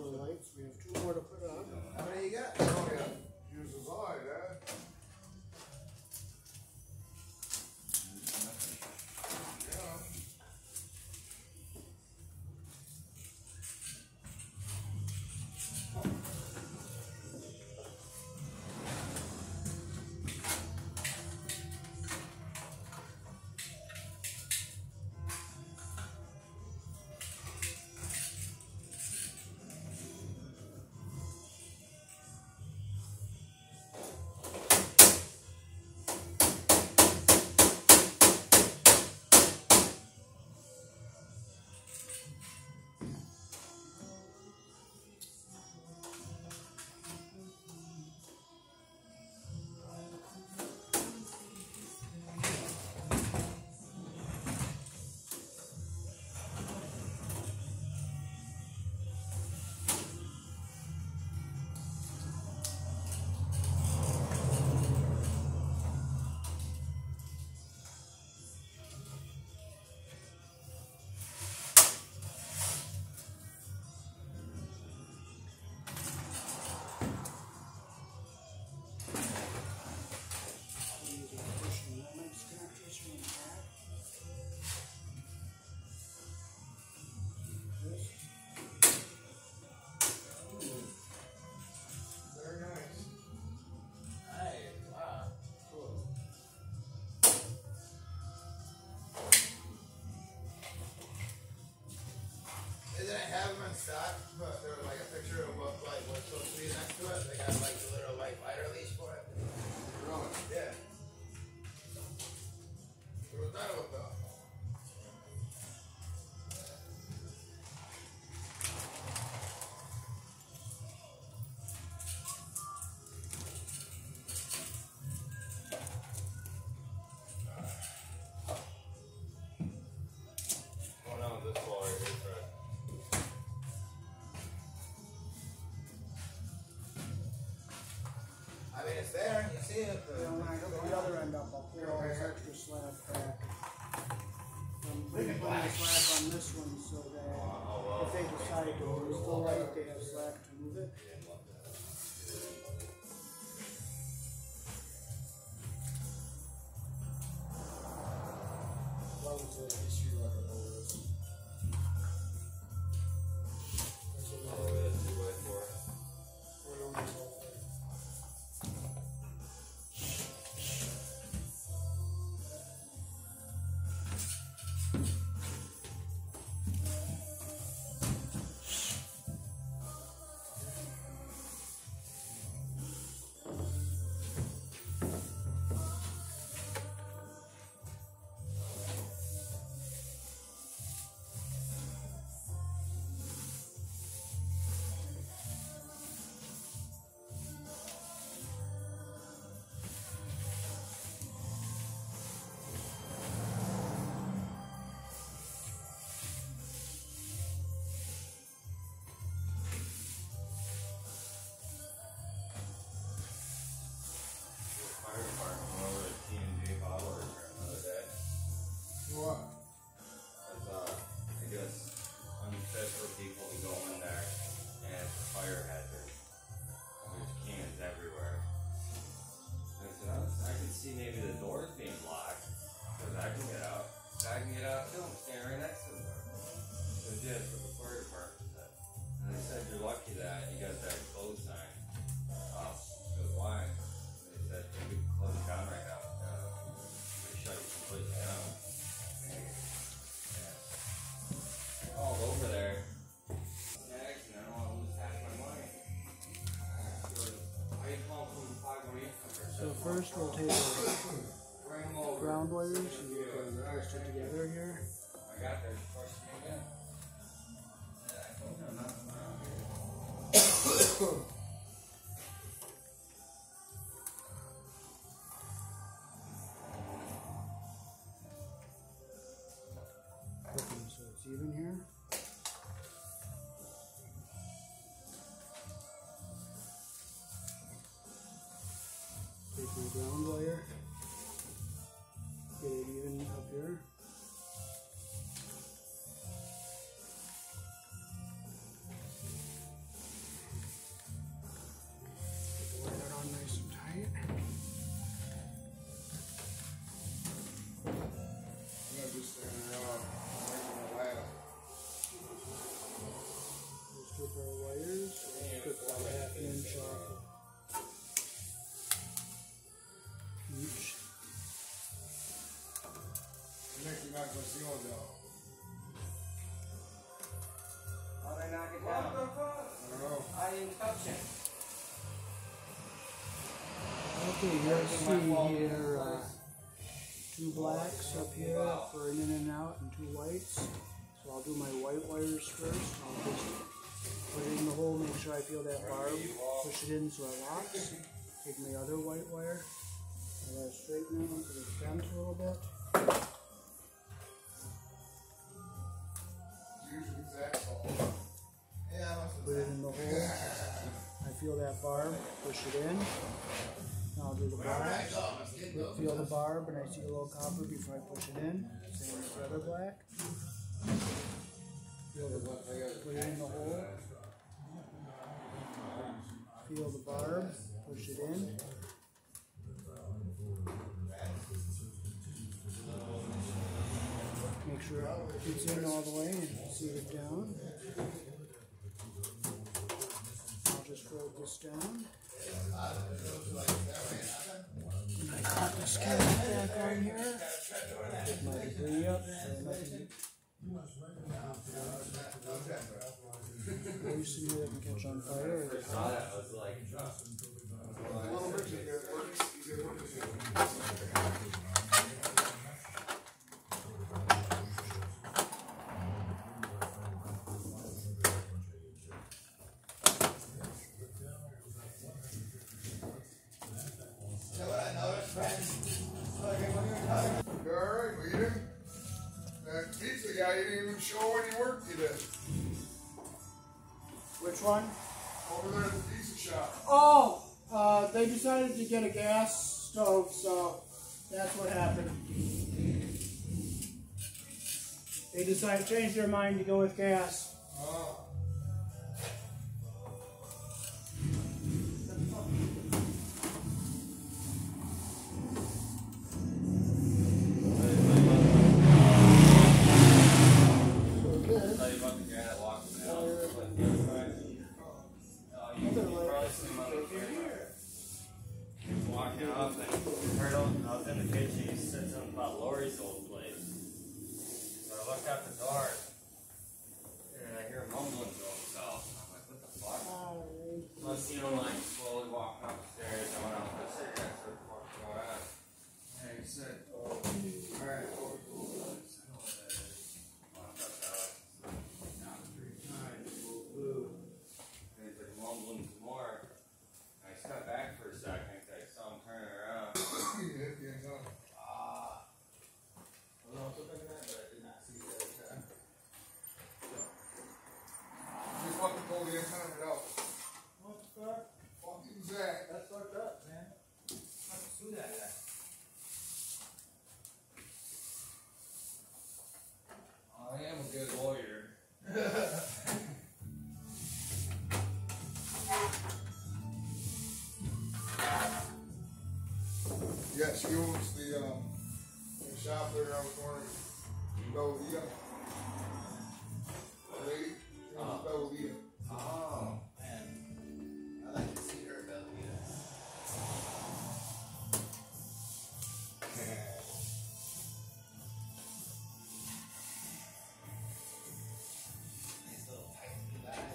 lights, we have two it. I the other end up, I'll all this extra slab back. First, we'll take our ground wires and put them together here. Okay, you'll see here, uh, two blacks up here for an in and out and two whites. So I'll do my white wires first. I'll just put it in the hole, make sure I feel that barb, push it in so it locks. Take my other white wire, I gotta straighten it because the bent a little bit. Put it in the hole. I feel that barb, push it in. I'll do the black. Feel the barb and I see a little copper before I push it in. Same as the other black. Feel the, put it in the hole. Feel the barb, push it in. Make sure it gets in all the way and seat it down. I'll just fold this down. I got this back on here. In here that catch on fire. get Saw that, I was like, Oh, uh, they decided to get a gas stove, so that's what happened. They decided to change their mind to go with gas. Oh. In the kitchen, he said something about Lori's old place. So I looked out the door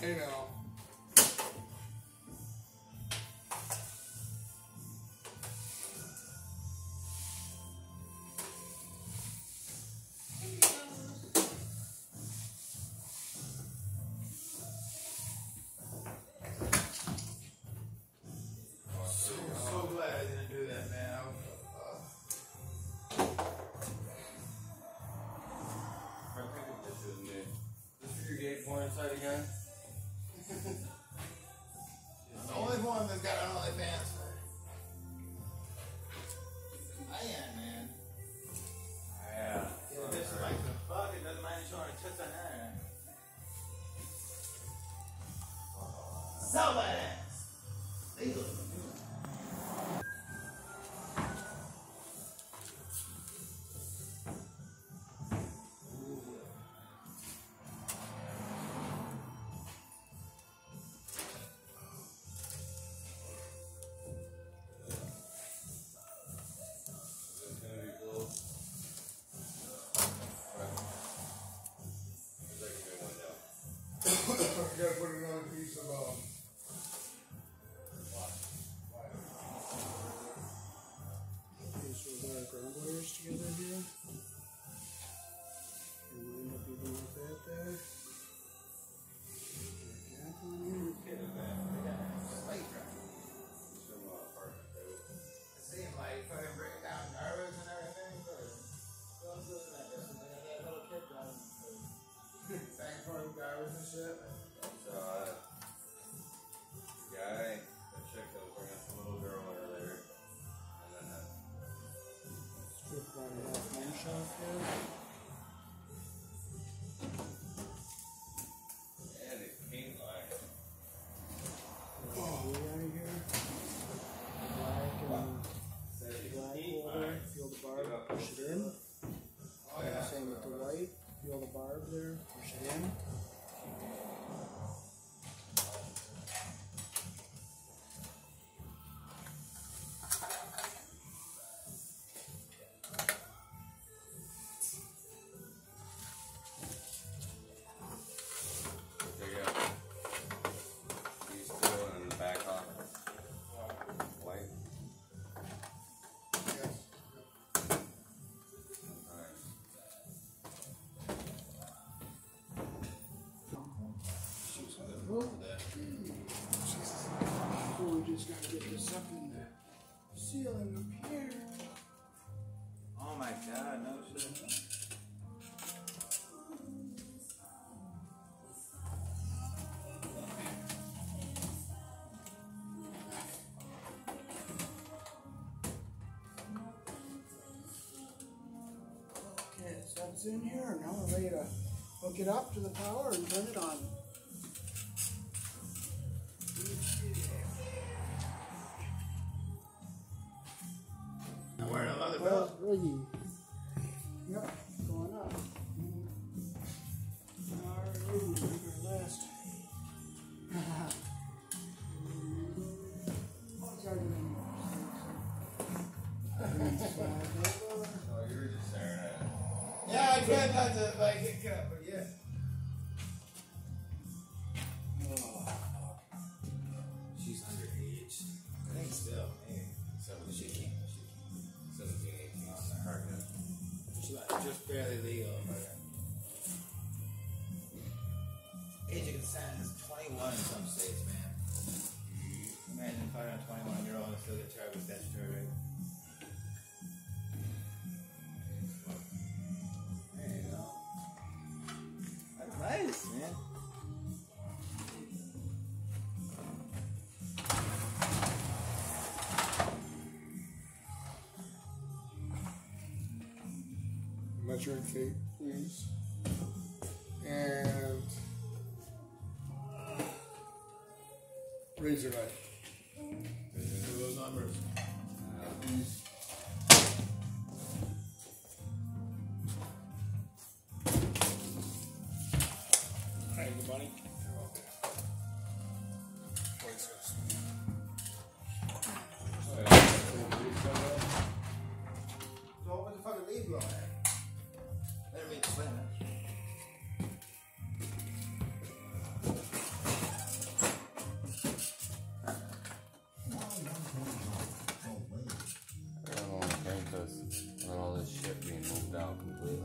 blue eyes. Hmm. we just gotta get this up in the ceiling here. Oh my god, no shit. in here and now we're ready to hook it up to the power and turn it on. 自己 butter and cake, please. And razor knife. Those numbers. Uh,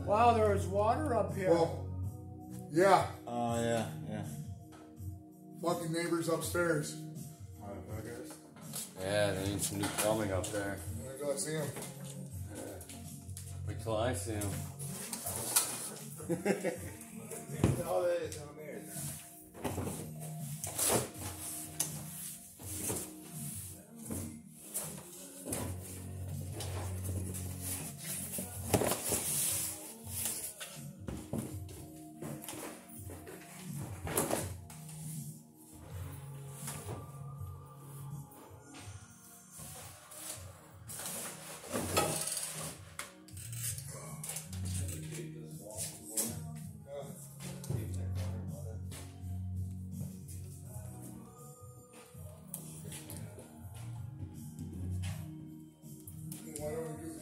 Wow, there is water up here. Well, yeah. Oh, uh, yeah, yeah. Fucking neighbors upstairs. Yeah, they need some new plumbing up there. I go see him. Yeah. Wait till I see him.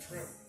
true.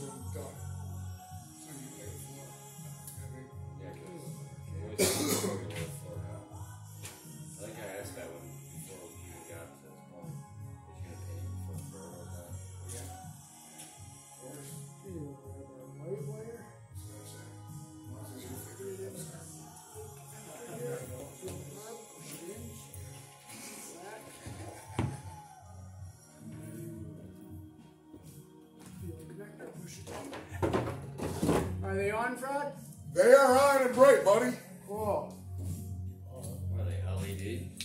that's we've. So you pay for yeah. They are iron and bright, buddy. Cool. What are they, LED?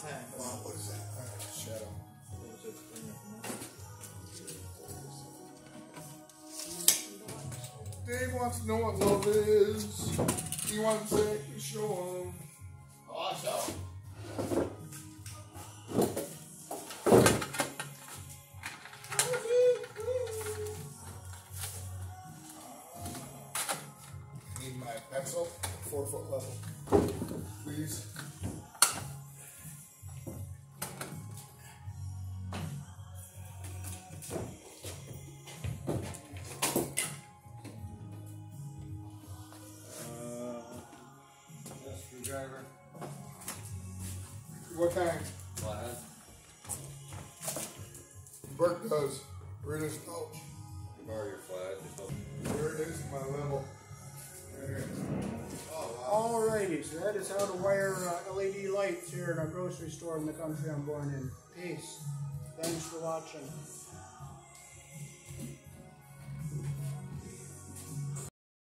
What is that? Alright, shadow. Dave wants to know what love is. He wants to show him. Awesome. Need screwdriver. What kind? Flathead. Burke does. British pouch. Borrow your flathead. There it is, my level. There it is. Alrighty, so that is how to wire uh, LED lights here in our grocery store in the country I'm born in. Peace. Thanks for watching.